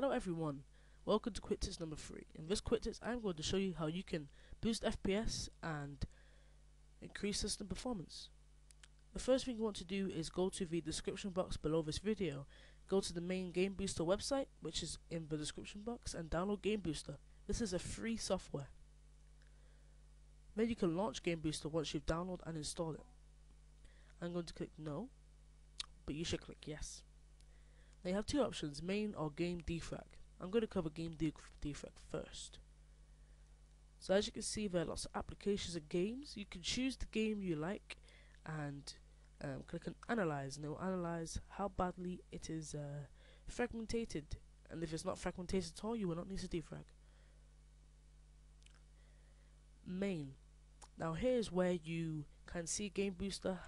Hello everyone, welcome to Quick Tips number 3. In this Quick Tips I'm going to show you how you can boost FPS and increase system performance. The first thing you want to do is go to the description box below this video, go to the main Game Booster website which is in the description box and download Game Booster. This is a free software. Then you can launch Game Booster once you've downloaded and installed it. I'm going to click no, but you should click yes. They have two options, main or game defrag. I'm going to cover game defrag first. So as you can see there are lots of applications and games. You can choose the game you like and um, click on analyze and it will analyze how badly it is uh, fragmented and if it's not fragmented at all you will not need to defrag. Main. Now here's where you can see Game Booster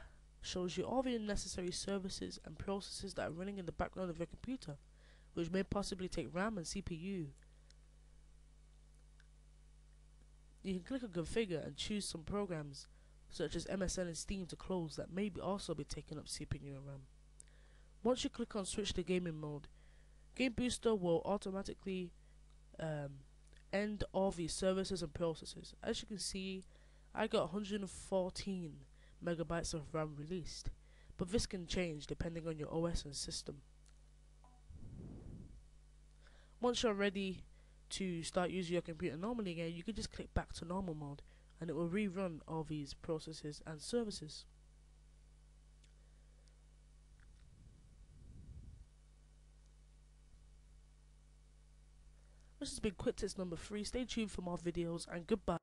shows you all the necessary services and processes that are running in the background of your computer, which may possibly take RAM and CPU. You can click on configure and choose some programs such as MSN and Steam to close that may be also be taking up CPU and RAM. Once you click on switch to gaming mode, Game Booster will automatically um, end all these services and processes. As you can see, I got 114 megabytes of RAM released, but this can change depending on your OS and system. Once you're ready to start using your computer normally again, you can just click back to normal mode and it will rerun all these processes and services. This has been Quick Tips number 3. Stay tuned for more videos and goodbye.